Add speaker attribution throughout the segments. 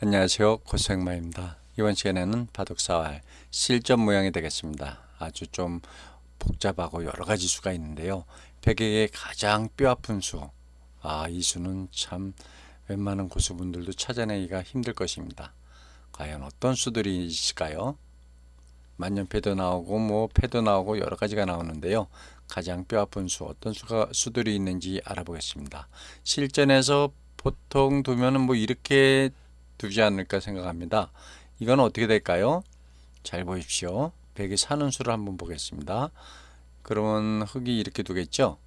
Speaker 1: 안녕하세요. 고생마입니다. 이번 시간에는 바둑사활 실전 모양이 되겠습니다. 아주 좀 복잡하고 여러가지 수가 있는데요. 백에게 가장 뼈아픈 수. 아, 이 수는 참 웬만한 고수분들도 찾아내기가 힘들 것입니다. 과연 어떤 수들이 있을까요? 만년패도 나오고 뭐 패도 나오고 여러 가지가 나오는데요. 가장 뼈아픈 수 어떤 수가 수들이 있는지 알아보겠습니다. 실전에서 보통 두면은 뭐 이렇게 두지 않을까 생각합니다. 이건 어떻게 될까요? 잘 보십시오. 백이 사는 수를 한번 보겠습니다. 그러면 흙이 이렇게 두겠죠?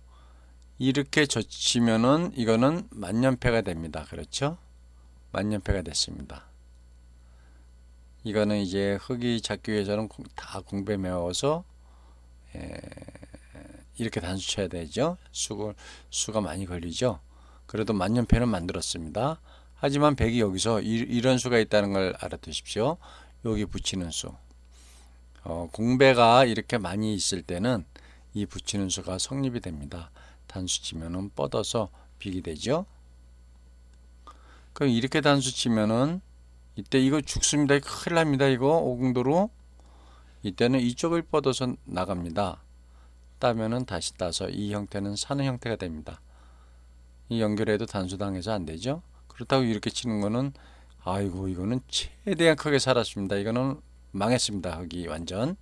Speaker 1: 이렇게 젖히면은 이거는 만년패가 됩니다. 그렇죠? 만년패가 됐습니다. 이거는 이제 흙이 잡기 위해서는 다 공배 메워서 예, 이렇게 단수 쳐야 되죠. 수, 수가 많이 걸리죠. 그래도 만년패는 만들었습니다. 하지만 백이 여기서 이, 런 수가 있다는 걸 알아두십시오. 여기 붙이는 수. 어, 공배가 이렇게 많이 있을 때는 이 붙이는 수가 성립이 됩니다. 단수 치면은 뻗어서 비기 되죠. 그럼 이렇게 단수 치면은 이때 이거 죽습니다. 큰일 납니다. 이거 오공도로 이때는 이쪽을 뻗어서 나갑니다. 따면은 다시 따서 이 형태는 사는 형태가 됩니다. 이 연결해도 단수당해서 안 되죠. 그렇다고 이렇게 치는 거는 아이고 이거는 최대한 크게 살았습니다. 이거는 망했습니다. 여기 완전.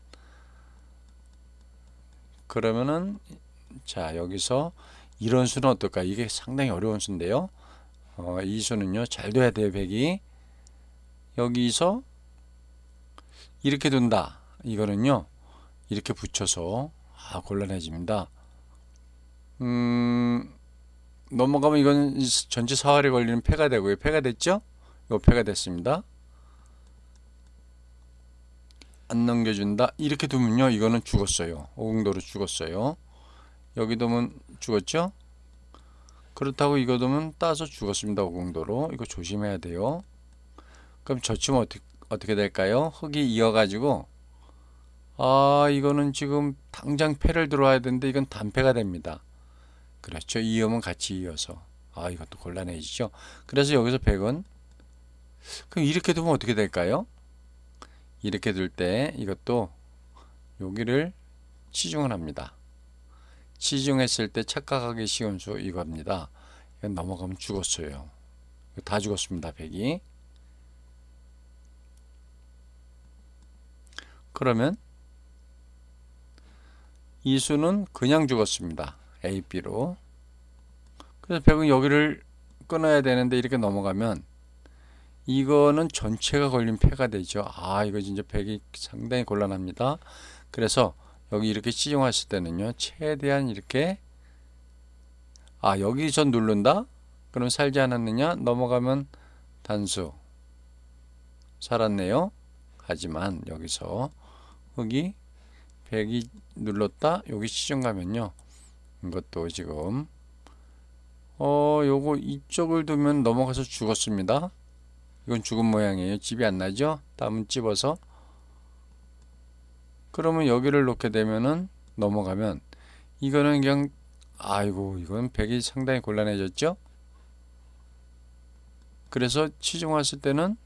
Speaker 1: 그러면은 자 여기서 이런 수는 어떨까? 이게 상당히 어려운 수인데요. 어, 이 수는요 잘 돼야 돼요 백이 여기서 이렇게 둔다. 이거는요. 이렇게 붙여서 아, 곤란해집니다. 음, 넘어가면 이건 전체 사활에 걸리는 폐가 되고요. 폐가 됐죠? 이거 폐가 됐습니다. 안 넘겨준다. 이렇게 두면요. 이거는 죽었어요. 오공도로 죽었어요. 여기 두면 죽었죠? 그렇다고 이거 두면 따서 죽었습니다. 오공도로. 이거 조심해야 돼요. 그럼 저치면 어떻게, 어떻게 될까요? 흙이 이어가지고 아 이거는 지금 당장 패를 들어와야 되는데 이건 단패가 됩니다. 그렇죠. 이음은 같이 이어서 아 이것도 곤란해지죠. 그래서 여기서 100은 그럼 이렇게 두면 어떻게 될까요? 이렇게 둘 때 이것도 여기를 치중을 합니다. 치중했을 때 착각하기 쉬운 수 이겁니다. 이건 넘어가면 죽었어요. 다 죽었습니다. 100이. 그러면 이 수는 그냥 죽었습니다. A, B로. 그래서 백은 여기를 끊어야 되는데 이렇게 넘어가면 이거는 전체가 걸린 패가 되죠. 아, 이거 진짜 백이 상당히 곤란합니다. 그래서 여기 이렇게 치중했을 때는요. 최대한 이렇게 아, 여기 전 누른다? 그럼 살지 않았느냐? 넘어가면 단수. 살았네요. 하지만 여기서 여기 100이 눌렀다 여기 시정 가면요 이것도 지금. 어 요거 이쪽을 두면 넘어가서 죽었습니다. 이건 죽은 모양이에요. 집이 안 나죠? 다음은 집어서. 그러면 여기를 놓게 되면은 넘어가면 이거는 그냥 아이고 이건 100이 상당히 곤란해졌죠? 그래서 치중 왔을 때는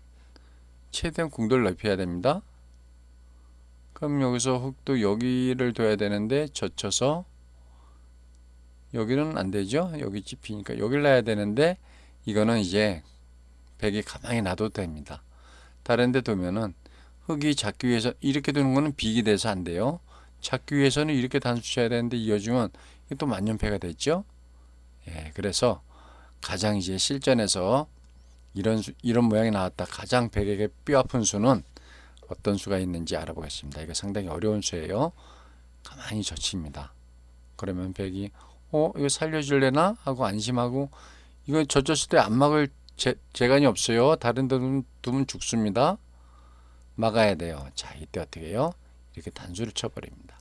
Speaker 1: 최대한 궁도를 넓혀야 됩니다. 그럼 여기서 흙도 여기를 둬야 되는데 젖혀서 여기는 안 되죠. 여기 찝히니까 여기를 놔야 되는데 이거는 이제 백이 가만히 놔도 됩니다. 다른 데 두면은 흙이 잡기 위해서 이렇게 두는 거는 비기 돼서 안 돼요. 잡기 위해서는 이렇게 단수쳐야 되는데 이어주면 또 만년패가 됐죠. 예, 그래서 가장 이제 실전에서 이런 수, 이런 모양이 나왔다. 가장 백에게 뼈 아픈 수는 어떤 수가 있는지 알아보겠습니다. 이거 상당히 어려운 수예요. 가만히 젖힙니다. 그러면 백이 어 이거 살려줄래나 하고 안심하고 이거 젖혔을 때 안 막을 재, 재간이 없어요. 다른 데는 두면 죽습니다. 막아야 돼요. 자 이때 어떻게 해요? 이렇게 단수를 쳐버립니다.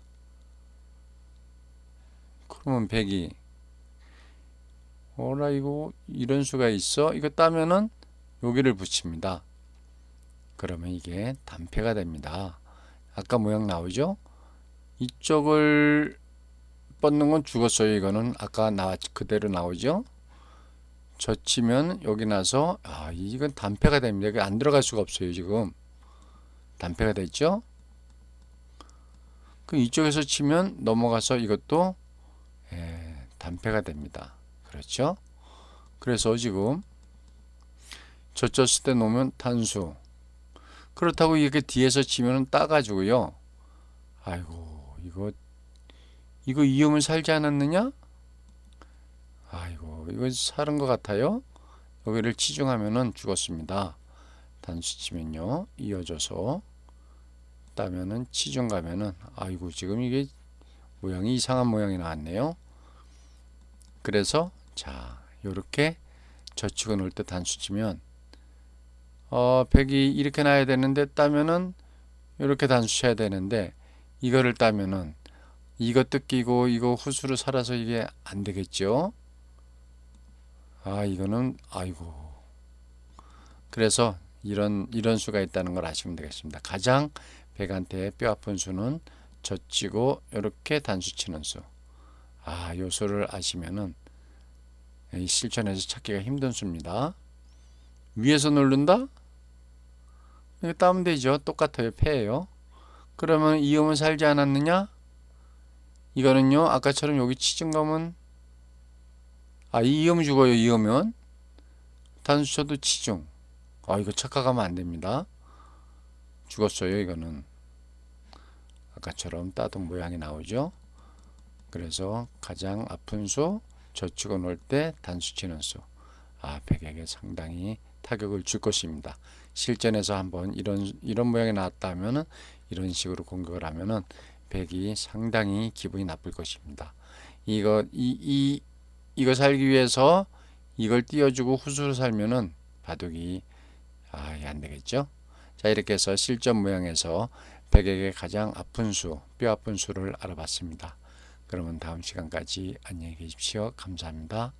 Speaker 1: 그러면 백이 어라 이거 이런 수가 있어? 이거 따면은 여기를 붙입니다. 그러면 이게 단패가 됩니다. 아까 모양 나오죠? 이쪽을 뻗는 건 죽었어요. 이거는 아까 나왔 그대로 나오죠? 젖히면 여기 나서 아 이건 단패가 됩니다. 여기 안 들어갈 수가 없어요 지금 단패가 됐죠? 그 이쪽에서 치면 넘어가서 이것도 예, 단패가 됩니다. 그렇죠? 그래서 지금 젖혔을 때 놓으면 단수 그렇다고 이렇게 뒤에서 치면 따가지고요. 아이고 이거 이거 이음을 살지 않았느냐? 아이고 이거 사는 것 같아요. 여기를 치중하면은 죽었습니다. 단수 치면요 이어져서 따면은 치중 가면은 아이고 지금 이게 모양이 이상한 모양이 나왔네요. 그래서 자 요렇게 젖히고 놓을 때 단수 치면 어, 백이 이렇게 나야 되는데 따면은 이렇게 단수 쳐야 되는데 이거를 따면은 이것도 끼고 이거 후수로 살아서 이게 안 되겠죠. 아 이거는 아이고 그래서 이런 이런 수가 있다는 걸 아시면 되겠습니다. 가장 백한테 뼈 아픈 수는 젖히고 이렇게 단수 치는 수. 아, 요 수를 아시면은 이 실전에서 찾기가 힘든 수입니다. 위에서 누른다? 이거 따면 되죠. 똑같아요. 패예요. 그러면 이음은 살지 않았느냐? 이거는요. 아까처럼 여기 치중감은 아, 이 이음 죽어요. 이음은 단수 쳐도 치중. 아, 이거 착각하면 안 됩니다. 죽었어요. 이거는 아까처럼 따동 모양이 나오죠. 그래서 가장 아픈 수 젖히고 놀때 단수 치는 수. 아, 백에게 상당히 타격을 줄 것입니다. 실전에서 한번 이런 이런 모양이 나왔다면은 이런 식으로 공격을 하면은 백이 상당히 기분이 나쁠 것입니다. 이거 이, 이 이거 살기 위해서 이걸 띄워주고 후수로 살면은 바둑이 아, 안 되겠죠? 자, 이렇게 해서 실전 모양에서 백에게 가장 아픈 수, 뼈 아픈 수를 알아봤습니다. 그러면 다음 시간까지 안녕히 계십시오. 감사합니다.